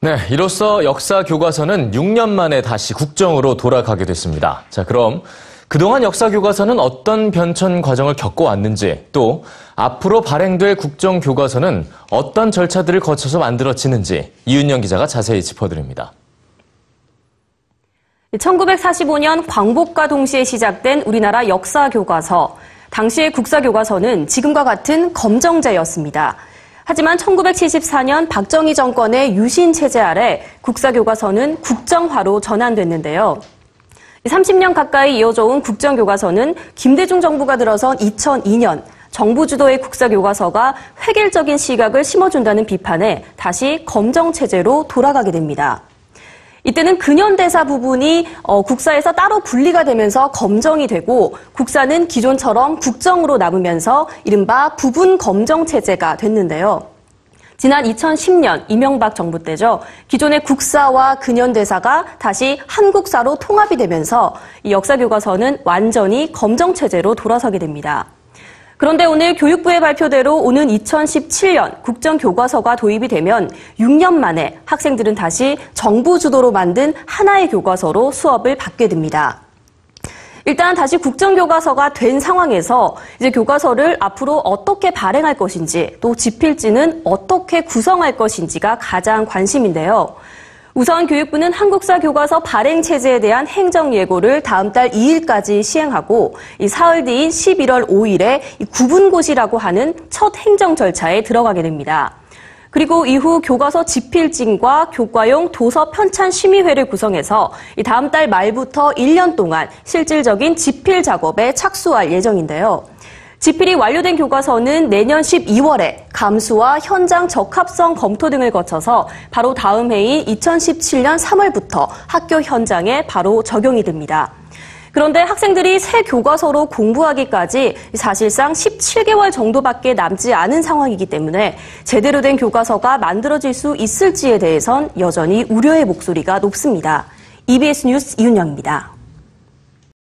네, 이로써 역사 교과서는 6년 만에 다시 국정으로 돌아가게 됐습니다. 자, 그럼 그동안 역사 교과서는 어떤 변천 과정을 겪어왔는지 또 앞으로 발행될 국정 교과서는 어떤 절차들을 거쳐서 만들어지는지 이윤영 기자가 자세히 짚어드립니다. 1945년 광복과 동시에 시작된 우리나라 역사 교과서. 당시의 국사 교과서는 지금과 같은 검정제였습니다. 하지만 1974년 박정희 정권의 유신 체제 아래 국사 교과서는 국정화로 전환됐는데요. 30년 가까이 이어져 온 국정교과서는 김대중 정부가 들어선 2002년 정부 주도의 국사교과서가 획일적인 시각을 심어준다는 비판에 다시 검정체제로 돌아가게 됩니다. 이때는 근현대사 부분이 어, 국사에서 따로 분리가 되면서 검정이 되고 국사는 기존처럼 국정으로 남으면서 이른바 부분 검정 체제가 됐는데요. 지난 2010년 이명박 정부 때죠. 기존의 국사와 근현대사가 다시 한국사로 통합이 되면서 이 역사 교과서는 완전히 검정 체제로 돌아서게 됩니다. 그런데 오늘 교육부의 발표대로 오는 2017년 국정교과서가 도입이 되면 6년 만에 학생들은 다시 정부 주도로 만든 하나의 교과서로 수업을 받게 됩니다. 일단 다시 국정교과서가 된 상황에서 이제 교과서를 앞으로 어떻게 발행할 것인지 또 집필지는 어떻게 구성할 것인지가 가장 관심인데요. 우선 교육부는 한국사 교과서 발행 체제에 대한 행정 예고를 다음 달 2일까지 시행하고 이 사흘 뒤인 11월 5일에 구분고시라고 하는 첫 행정 절차에 들어가게 됩니다. 그리고 이후 교과서 집필진과 교과용 도서 편찬 심의회를 구성해서 다음 달 말부터 1년 동안 실질적인 집필 작업에 착수할 예정인데요. 집필이 완료된 교과서는 내년 12월에 감수와 현장 적합성 검토 등을 거쳐서 바로 다음 해인 2017년 3월부터 학교 현장에 바로 적용이 됩니다. 그런데 학생들이 새 교과서로 공부하기까지 사실상 17개월 정도밖에 남지 않은 상황이기 때문에 제대로 된 교과서가 만들어질 수 있을지에 대해선 여전히 우려의 목소리가 높습니다. EBS 뉴스 이윤영입니다.